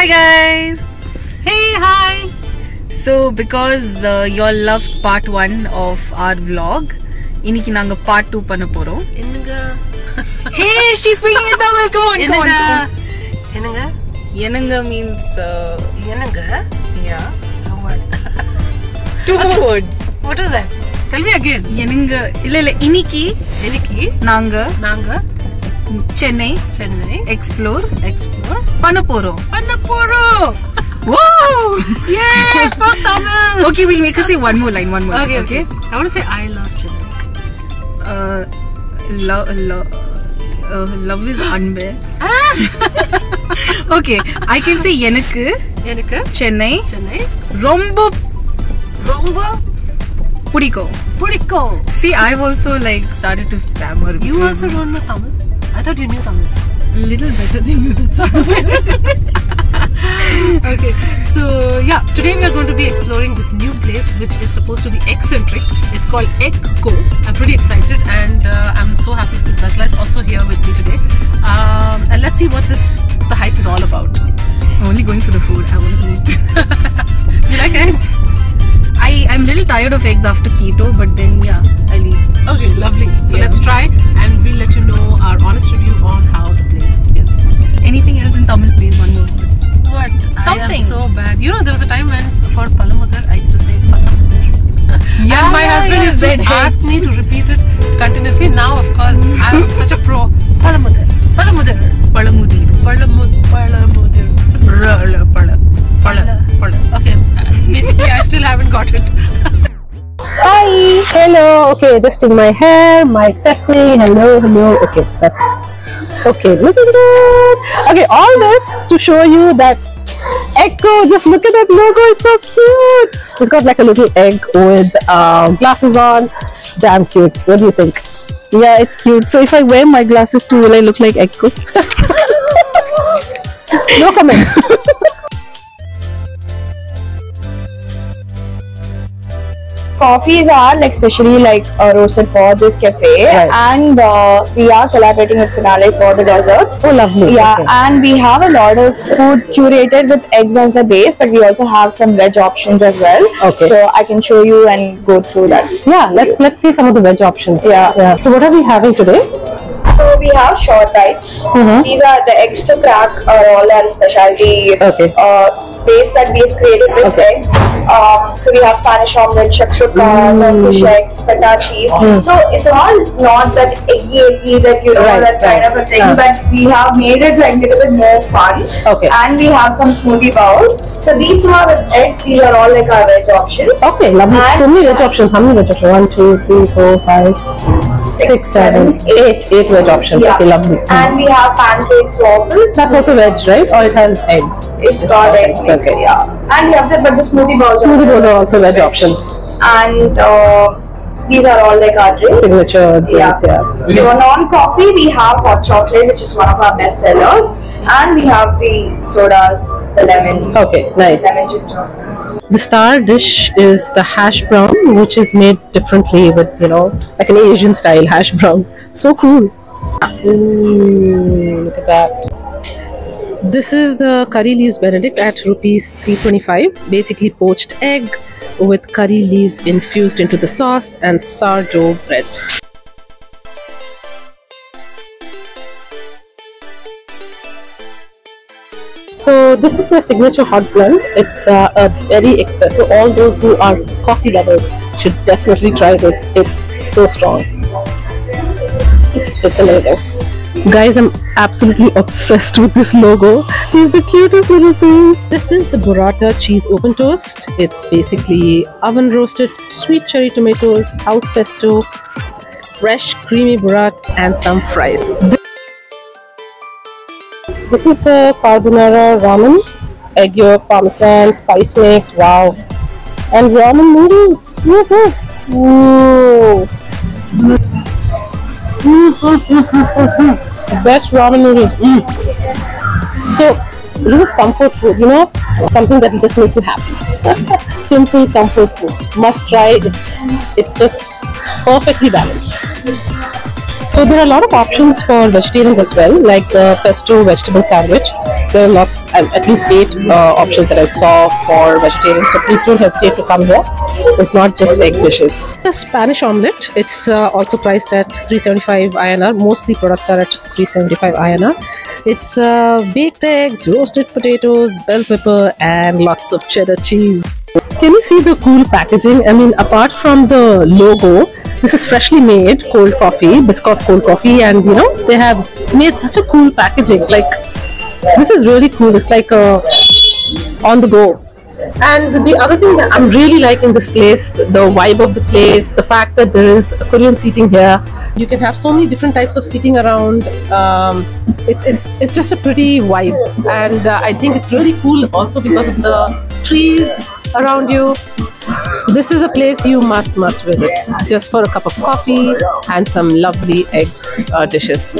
Hi guys! Hey, hi! So because uh, you all loved part 1 of our vlog, இன்னைக்கு நாங்க part 2 பண்ண போறோம். என்னங்க Hey, she's speaking in Tamil. Come on, come என்னங்க என்னங்க means uh, என்னங்க yeah. What? Two more words. What is that? Tell me again. என்னங்க இல்ல இல்ல இன்னைக்கு இன்னைக்கு நாங்க நாங்க சென்னை சென்னை எக்ஸ்ப்ளோர் எக்ஸ்ப்ளோர் பண்ண போறோம். பண்ண போறோம் Wow! Yes, for Tamil. Okay, we'll make her say one more line. One more. Okay, okay. okay. I want to say I love Chennai. Uh, love, love, uh, love is unfair. okay, I can say எனக்கு எனக்கு சென்னை சென்னை ரொம்ப ரொம்ப பிடிக்கும். பிடிக்கும். See, I've also like started to stammer. You also don't know Tamil? I thought you knew Tamil. A little better than you. That's all. okay so yeah today we are going to be exploring this new place which is supposed to be eccentric it's called egg co i'm pretty excited and uh, i'm so happy because Najla is also here with me today um, and let's see what this the hype is all about I'm only going for the food. I want to eat. you like eggs I I'm a little tired of eggs after keto, but then yeah. Okay lovely so Yeah. let's try and we'll let you know our honest review on how the place is Anything else in Tamil, please? One more. what i am Something. so bad you know there was a time when for palamudar i used to say pasamudar Yeah, and my yeah, husband yeah, used to ask me to repeat it continuously. Now, of course, I'm such a pro. Palamudar. Palamudar. Palamudi. Palamud. Palamudar. Pala. Pala. Pala. Pala. Okay. Basically, I still haven't got it. Hello. Okay, adjusting my hair, my testing. Hello, hello. Okay, that's okay. Look at that. Okay, all this to show you that EGCO. Just look at that logo. It's so cute. It's got like a little egg with uh, glasses on. Damn cute. What do you think? Yeah, it's cute. So if I wear my glasses too, will I look like EGCO? No comments. Coffees are like specially like uh, roasted for this cafe, Right. and uh, we are collaborating with Finale for the desserts. oh, lovely. Yeah, Okay. and we have a lot of food curated with eggs as the base, but we also have some veg options as well. Okay. So I can show you and go through that. Yeah, let's let's see some of the veg options. Yeah. Yeah. So what are we having today? So we have short bites. Mhm. These are the to crack are all our specialty Okay. uh, base that we've created with Okay. eggs. Um, so we have Spanish omelette, shakshuka, Mm. Turkish eggs, feta cheese. So it's all not that eggy eggy that you know Right, that kind right. of a thing, Uh. but we have made it like a little bit more fun. Okay. And we have some smoothie bowls. So these two are with eggs. These are all like our veg options. Okay, lovely. And- so many veg options. How many veg options? One, two, three, four, five, six, seven, eight. Eight veg options. Yeah. Okay, lovely. And we have pancakes, waffles. That's also veg, right? Or it has eggs? It's got eggs. mix, Okay. yeah. And we have the but the smoothie bowls. Smoothie bowls are also veg Veg. options. And uh, these are all like our drinks. Signature drinks, yeah. So non-coffee, we have hot chocolate, which is one of our best sellers, and we have the sodas, the lemon, Okay, nice. lemon ginger. The star dish is the hash brown, which is made differently with, you know, like an Asian style hash brown. So cool. Ooh, look at that. This is the curry leaves benedict at rupees 325. Basically poached egg with curry leaves infused into the sauce and sourdough bread. So this is the signature hot blend. It's uh, a very espresso. All those who are coffee lovers should definitely try this. It's so strong. It's it's amazing. Guys, I'm absolutely obsessed with this logo. He's the cutest little thing. This is the burrata cheese open toast. It's basically oven roasted sweet cherry tomatoes, house pesto, fresh creamy burrata, and some fries. This is the carbonara ramen, egg yolk, parmesan, spice mix. Wow, and ramen noodles. Woohoo! Ooh. Best ramen noodles. Mm. So this is comfort food. You know, something that will just make you happy. Simple comfort food. Must try. It's it's just perfectly balanced. So there are a lot of options for vegetarians as well, like the pesto vegetable sandwich. There are lots, at least eight uh, options that I saw for vegetarians. So please don't hesitate to come here. It's not just egg dishes. The Spanish omelette. It's uh, also priced at 375 INR. Mostly products are at 375 INR. It's uh, baked eggs, roasted potatoes, bell pepper, and lots of cheddar cheese. Can you see the cool packaging? I mean, apart from the logo, this is freshly made cold coffee, Biscoff cold coffee, and you know, they have made such a cool packaging. Like, this is really cool. It's like a on the go. And the other thing that I'm really liking this place, the vibe of the place, the fact that there is a Korean seating here. You can have so many different types of seating around. Um, it's, it's it's just a pretty vibe, and uh, I think it's really cool also because of the trees around you. This is a place you must must visit just for a cup of coffee and some lovely egg uh, dishes.